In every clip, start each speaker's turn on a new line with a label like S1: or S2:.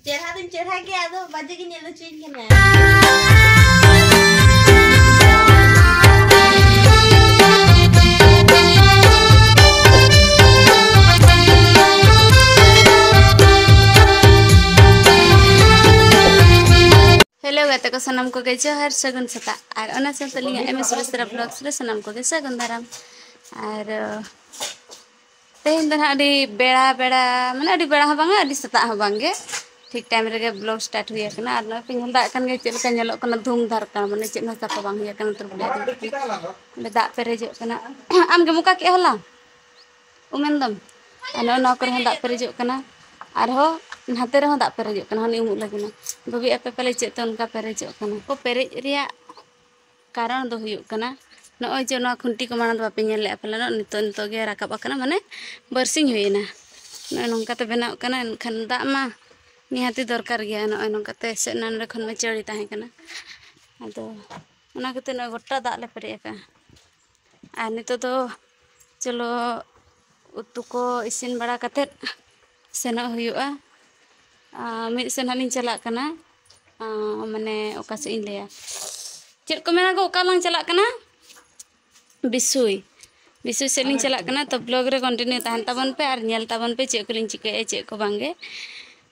S1: ᱪᱮᱨᱦᱟ ᱫᱚᱧ ᱪᱮᱨᱦᱟ ᱜᱮᱭᱟ ᱟᱫᱚ ᱵᱟᱡᱮ ᱜᱮ ᱧᱮᱞ ᱦᱚᱪᱚᱧ ᱠᱟᱱᱟ
S2: हेलो गाते को सनम को गए जोहर सगुन सता और ओना साथ लिंगा एम एस बेस्तरा ब्लॉग्स रे सनम को गए सगुन दाराम और तेहन दन अडी बेड़ा बेड़ा माने अडी बेड़ा बांगा अडी सता ह बांगे ᱴᱷᱤᱠ ᱴᱟᱭᱤᱢ ᱨᱮᱜᱮ ᱵᱞᱚᱜ ᱥᱴᱟᱨᱴ ᱦᱩᱭ ᱟᱠᱟᱱᱟ ᱟᱨ ᱱᱚᱜᱼᱚᱭ ᱯᱮ ᱧᱮᱞ ᱫᱟᱜ ᱠᱟᱱ ᱜᱮ ᱪᱮᱫ ᱞᱮᱠᱟ ᱧᱮᱞᱚᱜ ᱠᱟᱱᱟ ᱫᱷᱩᱢ ᱫᱷᱟᱨᱠᱟ ᱢᱟᱱᱮ ᱪᱮᱫ ᱦᱚᱸ ᱥᱟᱯᱷᱟ ᱵᱟᱝ ᱦᱩᱭ ᱟᱠᱟᱱᱟ ᱛᱚ ᱵᱚᱞᱮ ᱫᱟᱜ ᱯᱮᱨᱮᱡᱚᱜ ᱠᱟᱱᱟ ᱟᱢ ᱜᱮᱢ ᱚᱠᱟ ᱠᱮᱫ ᱦᱚᱞᱟ ᱩᱢᱮᱱ ᱫᱚᱢ ᱟᱨ ᱱᱚᱜᱼᱚᱭ ᱱᱚᱣᱟ ᱠᱚᱨᱮ ᱦᱚᱸ ᱫᱟᱜ ᱯᱮᱨᱮᱡᱚᱜ ᱠᱟᱱᱟ ᱟᱨᱦᱚᱸ ᱱᱟᱛᱮ ᱨᱮᱦᱚᱸ ᱫᱟᱜ ᱯᱮᱨᱮᱡᱚᱜ ᱠᱟᱱᱟ ᱦᱟᱹᱱᱤ ᱩᱢᱩᱜ ᱞᱟᱹᱜᱤᱫ ᱵᱟᱹᱵᱤ ᱟᱯᱮ ᱯᱟᱞᱮ ᱪᱮᱫ ᱛᱮ ᱚᱱᱠᱟ ᱯᱮᱨᱮᱡᱚᱜ ᱠᱟᱱᱟ ᱠᱚ ᱯᱮᱨᱮᱡ ᱨᱮᱭᱟᱜ ᱠᱟᱨᱚᱱ ᱫᱚ ᱦᱩᱭᱩᱜ ᱠᱟᱱᱟ ᱱᱚᱜᱼᱚᱭ ᱡᱮ ᱱᱚᱣᱟ ᱠᱷᱩᱱᱴᱤ ᱠᱚ ᱢᱟᱲᱟᱝ ᱫᱚ ᱵᱟᱯᱮ ᱧᱮᱞ ᱞᱮᱜᱼᱟ ᱯᱟᱞᱮ ᱱᱤᱛᱚᱜ ᱱᱤᱛᱚᱜ ᱜᱮ ᱨᱟᱠᱟᱵ ᱟᱠᱟᱱᱟ ᱢᱟᱱᱮ ᱵᱟᱨᱥᱤᱧ ᱦᱩᱭᱮᱱᱟ ᱱᱚᱜᱼᱚᱭ ᱱᱚᱝᱠᱟᱛᱮ ᱵᱮᱱᱟᱜ ᱠᱟᱱᱟ ᱮᱱᱠᱷᱟᱱ ᱫᱟᱜ ᱢᱟ nihati dorkar gya no enong kate se nan rekhon me chori tahe kana ado ona kate no gotta da le pare ka a ni to do isin bara kate sena huyu a a mi sena nin celak kana a mane oka se in ya chet ko mena go kalang celak kana bisui bisu sening celak kana to blog re continue tahan tabon pe ar nyel tabon pe chek lin chike e ko bangge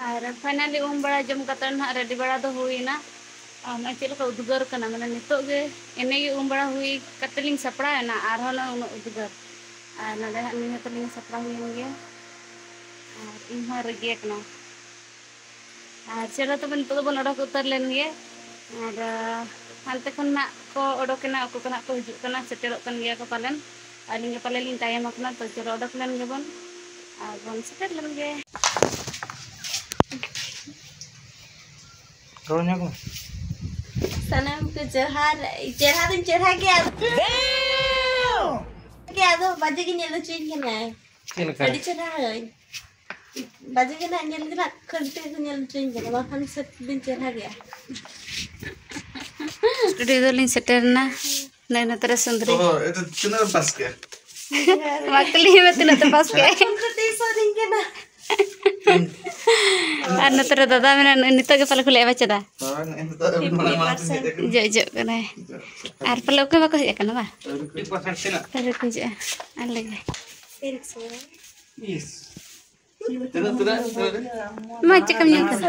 S2: finally um bada jam katan ha ready bada do hui na. Ama chel ka udgar kana mana nito ge ene ge um hui katling sapra ya, na ar hono un udgar ar ah, na da ni katling sapra hui ge ar ah, in ha rege ya kana ar ah, pun to ya. pun to odok utar len ge ar hante kon na ko odok kana ko kana ko hujuk kana setelok kan ge ka palen ar ni ge palen tayam akna to chela odok len ge bon ar bon setelok len ge
S3: रोने को
S1: सनम को चढ़ा चढ़ा तुम चढ़ा के आ के आ दो बाजे के नेलो चेंज करना है
S3: चल कर बड़ी
S1: चढ़ा है बाजे के ना नेलो ना करते तो नेलो चेंज करना वहाँ से दिन चढ़ा गया
S2: स्टूडियो तो लिन सेटरना नहीं ना तेरा सुंदरी ओ
S4: ये तो कितना पास के
S1: वाकली में तो ना तो पास के तुम तो तेईस दिन के ना ᱟᱨ ᱱᱚᱛᱮ
S2: ᱨᱮ ᱫᱟᱫᱟ ᱢᱮᱱᱟ ᱱᱤᱛᱚᱜ ᱜᱮ ᱯᱟᱞᱮ ᱠᱚ ᱞᱟᱹᱭ ᱵᱟᱪᱟᱫᱟ ᱡᱚᱜ ᱡᱚᱜ ᱠᱟᱱᱟᱭ ᱟᱨ ᱯᱟᱞᱮ ᱚᱠᱚᱭ ᱵᱟᱠᱚ ᱦᱮᱡ ᱟᱠᱟᱱᱟ ᱵᱟᱝ ᱯᱟᱞᱮ ᱠᱚ ᱦᱤᱡᱩᱜᱼᱟ ᱟᱞᱮ ᱜᱮ
S3: ᱢᱟ ᱪᱮᱠᱟᱢ ᱧᱟᱢ ᱠᱟᱱᱟ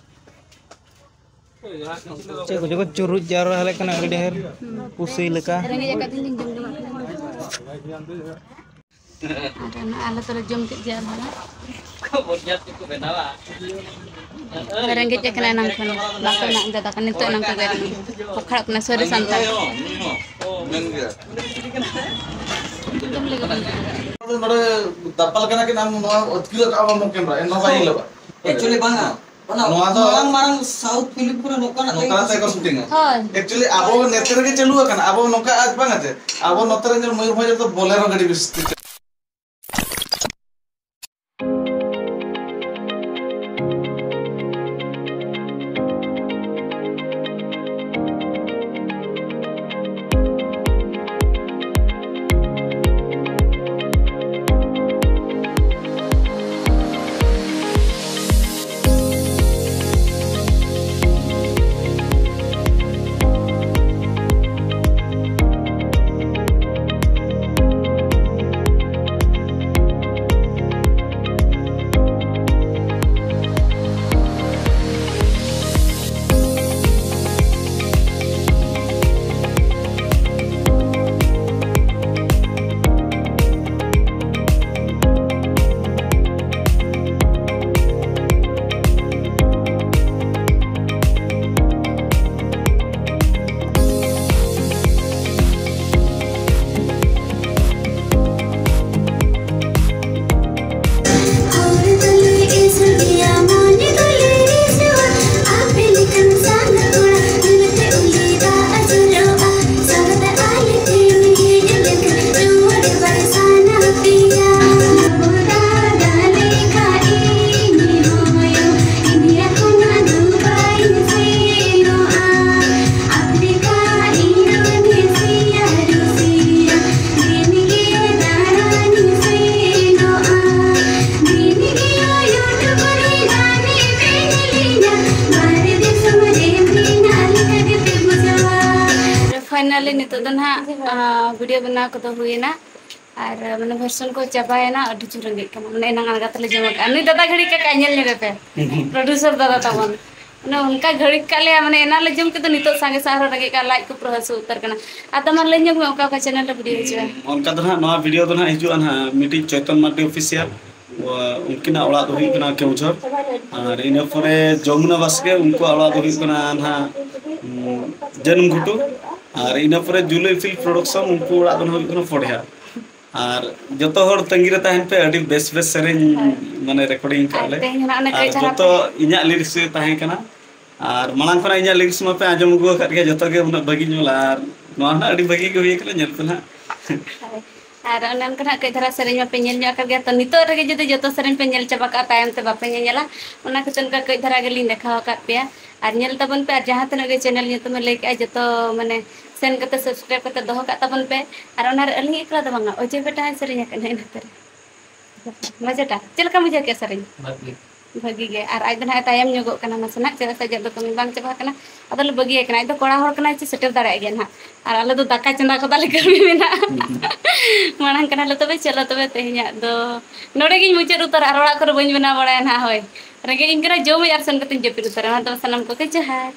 S3: ᱪᱮᱫ ᱠᱚ ᱡᱚᱠᱷᱚᱱ ᱪᱩᱨᱩᱡ ᱡᱟᱣᱨᱟ ᱦᱮᱞᱮ ᱠᱟᱱᱟ ᱟᱹᱰᱤ ᱰᱷᱮᱨ
S1: ᱯᱩᱥᱤ ᱞᱮᱠᱟ Renge jakat din jom jom.
S2: Ada na ala tu jom ke jar hala. Renge jakat nang kan. Baka na anda kan itu nang ka gari. Pokrak na sore santai.
S4: Main gak?
S2: Jom lagi bang.
S4: Itu nore dapal kena kita mau kilo kawan mungkin lah. Eno bayi lah. Actually banga. Mana Nua to- marang marang South Philip pura nokan Nongka saya kau syuting. Hoi. Actually abo netere ke
S5: chalu kan abo nongka आज bang aja. Abo notere nyel mayur mayur to bolero gadi bis. ᱫᱚ ᱱᱟᱦᱟᱜ
S4: ᱵᱷᱤᱰᱤᱭᱳ ᱵᱮᱱᱟᱣ ᱠᱚᱫᱚ ᱦᱩᱭᱮᱱᱟ ᱟᱨ ᱢᱟᱱᱮ ᱵᱷᱟᱨᱥᱚᱱ ᱠᱚ ᱪᱟᱵᱟᱭᱮᱱᱟ ᱟᱹᱰᱤ ᱡᱳᱨ ᱨᱮᱸᱜᱮᱡ ᱠᱟᱱᱟ ᱢᱟᱱᱮ ᱮᱱᱟᱝ ᱟᱬᱜᱟ ᱛᱮᱞᱮ ᱡᱚᱢ ᱠᱟᱜᱼᱟ ᱱᱩᱭ ᱫᱟᱫᱟ ᱜᱷᱟᱹᱲᱤ ᱠᱟᱠᱟ ᱧᱮᱞ ᱧᱚᱜ ᱯᱮ ᱯᱨᱚᱰᱩᱥᱟᱨ
S5: ᱫᱟᱫᱟ ᱛᱟᱵᱚᱱ ᱢᱟᱱᱮ ᱚᱱᱠᱟ
S4: ᱜᱷᱟᱹᱲᱤᱠ ᱠᱟᱜ ᱞᱮᱭᱟ ᱢᱟᱱᱮ ᱮᱱᱟ ᱞᱮ ᱡᱚᱢ ᱠᱮᱫᱟ ᱱᱤᱛᱚᱜ ᱥᱟᱸᱜᱮ ᱥᱟᱸᱜ ᱟᱨᱦᱚᱸ ᱨᱮᱸᱜᱮᱡ ᱠᱟᱜ
S2: फाइनली ना वीडियो बना को हुएना और मैंने भर्सन को चाबाएना अड्डी चू रेंगे मैंने दादा घड़ी का पे प्रड्यूसर दादा तबन उनका घड़ी का मैं मैंने एना जम के तो नित संगे सार रेंगे का लाज को हसू उतर आदमा ले चैनल वीडियो हजू
S6: उनका वीडियो हजू चैतन मार्डी ऑफिसियल उनकी अड़ा दो केवझर
S1: और इनपर
S6: जमुना बास्के ना हाँ, हाँ।
S1: हम्म, जनम घुटू।
S6: हाँ, और इनपर जुलई फ़िल्म प्रोडक्शन उनको पढ़िया और जो हर तंगी तहन पे अभी बेस बेस से मैं रिकॉर्डिंग काले
S2: जो
S6: इन लिरिक्स और मांग खना इना लिरिक्स मापे आज़म अगुआ जो भागी भागी हाँ
S2: ᱟᱨ ᱚᱱᱮ ᱚᱱᱠᱟ ᱱᱟᱜ ᱠᱟᱹᱡ ᱫᱷᱟᱨᱟ ᱥᱮᱨᱮᱧ ᱢᱟᱯᱮ ᱧᱮᱞ ᱧᱚᱜ ᱟᱠᱟᱫ ᱜᱮᱭᱟ ᱛᱚ ᱱᱤᱛᱚᱜ ᱨᱮᱜᱮ ᱡᱩᱫᱤ ᱡᱚᱛᱚ ᱥᱮᱨᱮᱧ ᱯᱮ ᱧᱮᱞ ᱪᱟᱵᱟ ᱠᱟᱜᱼᱟ ᱛᱟᱭᱚᱢ ᱛᱮ ᱵᱟᱯᱮ ᱧᱮᱧᱮᱞᱟ ᱚᱱᱟ ᱠᱷᱟᱹᱛᱤᱨ ᱚᱱᱠᱟ ᱠᱟᱹᱡ ᱫᱷᱟᱨᱟ ᱜᱮᱞᱤᱧ ᱫᱮᱠᱷᱟᱣ ᱟᱠᱟᱫ ᱯᱮᱭᱟ ᱟᱨ ᱧᱮᱞ ᱛᱟᱵᱚᱱ ᱯᱮ ᱟᱨ ᱡᱟᱦᱟᱸ ᱛᱤᱱᱟᱹᱜ ᱜᱮ ᱪᱮᱱᱮᱞ ᱧᱩᱛᱩᱢᱮ ᱞᱟᱹᱭ ᱠᱮᱜᱼᱟ ᱡᱚᱛᱚ ᱢᱟᱱᱮ ᱥᱮᱱ ᱠᱟᱛᱮ ᱥᱟᱵᱥᱠᱨᱟᱭᱤᱵ ᱠᱟᱛᱮ ᱫᱚᱦᱚ ᱠᱟᱜ ᱛᱟᱵᱚᱱ ᱯᱮ ᱟᱨ ᱚᱱᱟᱨᱮ ᱟᱹᱞᱤᱧ ᱮᱠᱞᱟ ᱫᱚ ᱵᱟᱝᱟ ᱚᱡᱚᱭ ᱵᱮᱴᱟ ᱦᱚᱸ ᱥᱮᱨᱮᱧ ᱟᱠᱟᱫᱟ ᱤᱱᱟᱹᱛᱮ ᱢᱚᱡᱮᱴᱟ ᱪᱮᱫ ᱞᱮᱠᱟ ᱵᱩᱡᱷᱟᱹᱣ ᱠᱮᱜᱼᱟ ᱥᱮᱨᱮᱧ ᱵᱷᱟᱹᱜᱤ ᱜᱮ ᱟᱨ ᱟᱡ ᱫᱚ ᱱᱟᱦᱟᱜ ᱛᱟᱭᱚᱢ ᱧᱚᱜᱚᱜ ᱠᱟᱱᱟ ᱱᱟᱥᱮᱱᱟᱜ ᱪᱮᱫᱟᱜ ᱥᱮ ᱟᱡᱟᱜ ᱫᱚ ᱠᱟᱹᱢᱤ ᱵᱟᱝ ᱪᱟᱵᱟ ᱠᱟᱱᱟ ᱟᱫᱚ ᱞᱮ ᱵᱟᱹᱜᱤᱭᱟᱭ ᱠᱟᱱᱟ ᱟᱡ ᱫᱚ ᱠᱚᱲᱟ ᱦᱚᱲ ᱠᱟᱱᱟᱭ ᱪᱮ ᱥᱮᱴᱮᱨ ᱫᱟᱲᱮᱭᱟᱜ ᱜᱮᱭᱟ ᱱᱟᱦᱟᱜ ᱟᱨ ᱟᱞᱮ ᱫᱚ ᱫᱟᱠᱟ ᱪᱚᱸᱫᱟ ᱠᱚᱫᱟᱞᱮ ᱠᱟᱹᱢᱤ ᱢᱮᱱᱟᱜᱼᱟ ᱢᱟᱲᱟᱝ ᱠᱟᱱᱟᱞᱮ ᱛᱚᱵᱮ ᱪᱚᱞᱚ ᱛᱚᱵᱮ ᱛᱮᱦᱮᱧᱟᱜ ᱫᱚ ᱱᱚᱰᱮ ᱜᱤᱧ ᱢᱩᱪᱟᱹᱫ ᱩᱛᱟᱹᱨᱟ ᱟᱨ ᱚᱲᱟᱜ ᱠᱚᱨᱮ ᱵᱟᱹᱧ ᱵᱮᱱᱟᱣ ᱵᱟᱲᱟᱭᱟ ᱱᱟᱦᱟᱜ ᱦᱳᱭ ᱨᱮᱸᱜᱮᱡ ᱤᱧ ᱠᱟᱱᱟ ᱡᱚᱢᱟᱹᱧ ᱟᱨ ᱥᱮᱱ ᱠᱟᱛᱮᱧ ᱡᱟᱹᱯᱤᱫ ᱩᱛᱟᱹᱨᱟ ᱚᱱᱟ ᱫᱚ ᱥᱟᱱᱟᱢ ᱠᱚᱜᱮ ᱡᱚᱦᱟᱨ